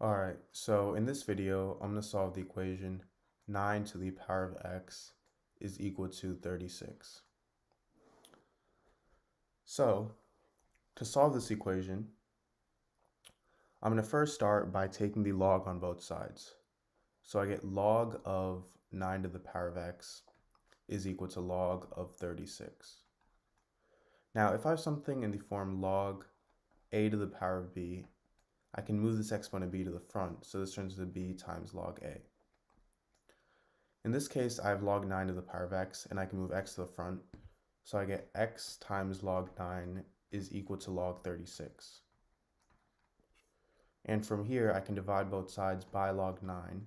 Alright, so in this video, I'm going to solve the equation 9 to the power of x is equal to 36. So, to solve this equation, I'm going to first start by taking the log on both sides. So I get log of 9 to the power of x is equal to log of 36. Now, if I have something in the form log a to the power of b I can move this exponent b to the front, so this turns into b times log a. In this case, I have log 9 to the power of x, and I can move x to the front, so I get x times log 9 is equal to log 36. And from here, I can divide both sides by log 9.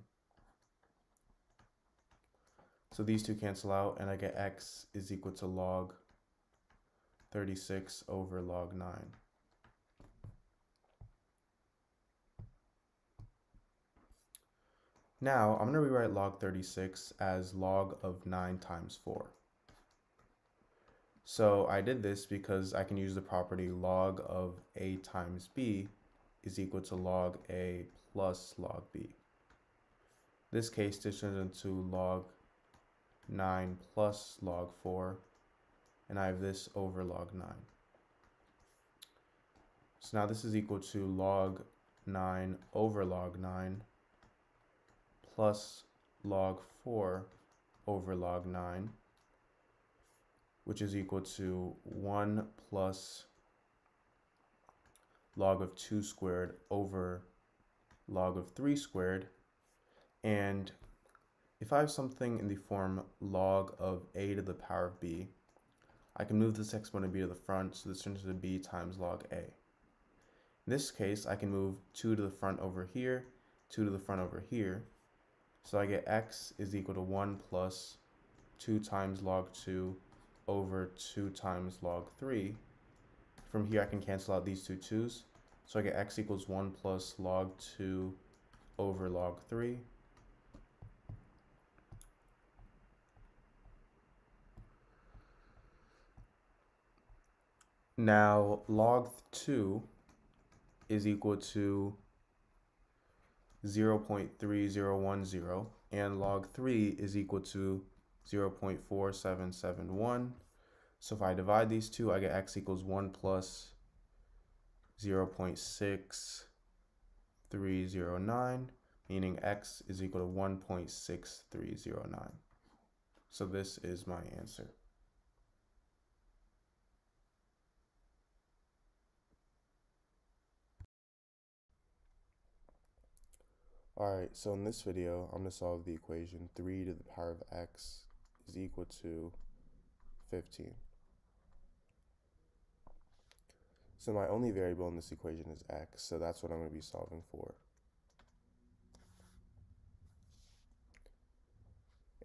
So these two cancel out, and I get x is equal to log 36 over log 9. Now, I'm going to rewrite log 36 as log of 9 times 4. So I did this because I can use the property log of a times b is equal to log a plus log b. This case, this turns into log 9 plus log 4, and I have this over log 9. So now this is equal to log 9 over log 9, plus log 4 over log 9, which is equal to 1 plus log of 2 squared over log of 3 squared. And if I have something in the form log of a to the power of b, I can move this exponent b to the front, so this turns into b times log a. In this case, I can move 2 to the front over here, 2 to the front over here, so I get x is equal to 1 plus 2 times log 2 over 2 times log 3. From here I can cancel out these two 2's. So I get x equals 1 plus log 2 over log 3. Now log 2 is equal to 0.3010 and log 3 is equal to 0.4771. So if I divide these two, I get x equals 1 plus 0.6309, meaning x is equal to 1.6309. So this is my answer. Alright, so in this video, I'm going to solve the equation 3 to the power of x is equal to 15. So my only variable in this equation is x, so that's what I'm going to be solving for.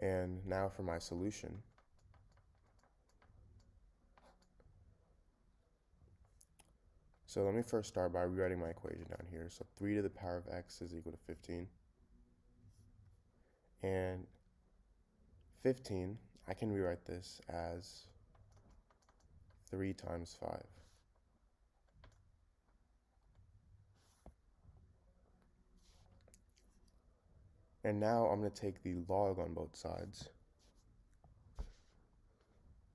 And now for my solution. So let me first start by rewriting my equation down here. So 3 to the power of x is equal to 15. And 15, I can rewrite this as 3 times 5. And now I'm going to take the log on both sides.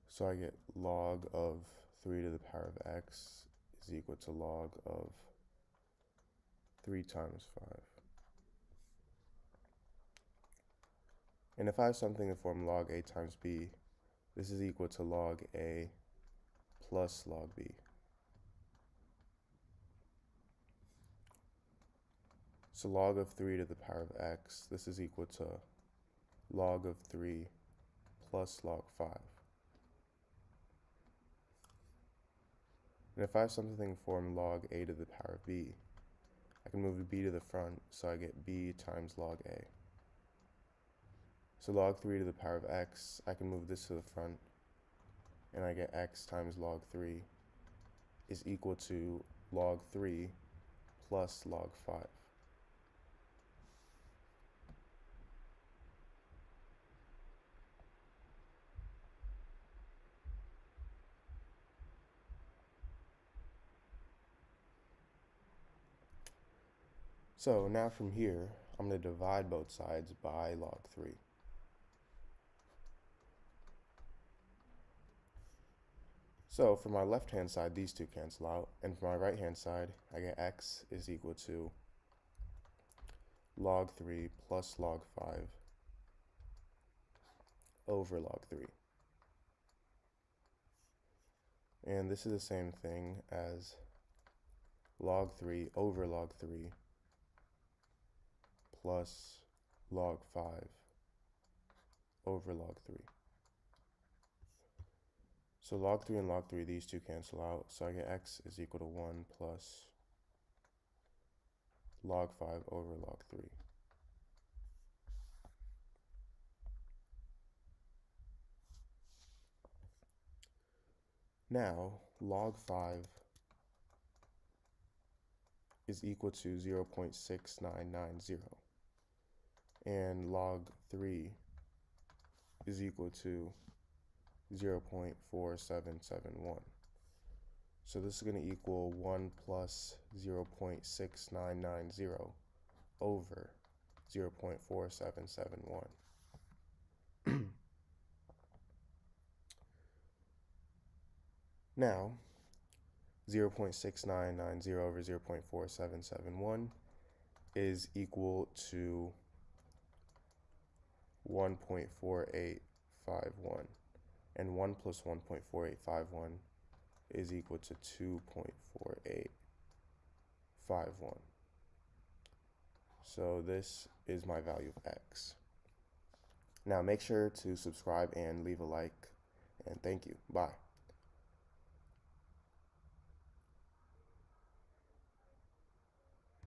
So I get log of 3 to the power of x is equal to log of 3 times 5. And if I have something in the form log a times b, this is equal to log a plus log b. So log of 3 to the power of x, this is equal to log of 3 plus log 5. And if I have something form log a to the power of b, I can move b to the front, so I get b times log a. So log 3 to the power of x, I can move this to the front, and I get x times log 3 is equal to log 3 plus log 5. So now from here, I'm going to divide both sides by log 3. So for my left hand side, these two cancel out. And for my right hand side, I get x is equal to log 3 plus log 5 over log 3. And this is the same thing as log 3 over log 3 plus log 5 over log 3. So log 3 and log 3, these two cancel out. So I get x is equal to 1 plus log 5 over log 3. Now, log 5 is equal to 0 0.6990 and log 3 is equal to 0 0.4771. So this is going to equal 1 plus 0 0.6990 over 0 0.4771. now, 0 0.6990 over 0 0.4771 is equal to 1.4851 and 1 plus 1.4851 is equal to 2.4851. So this is my value of x. Now make sure to subscribe and leave a like and thank you. Bye.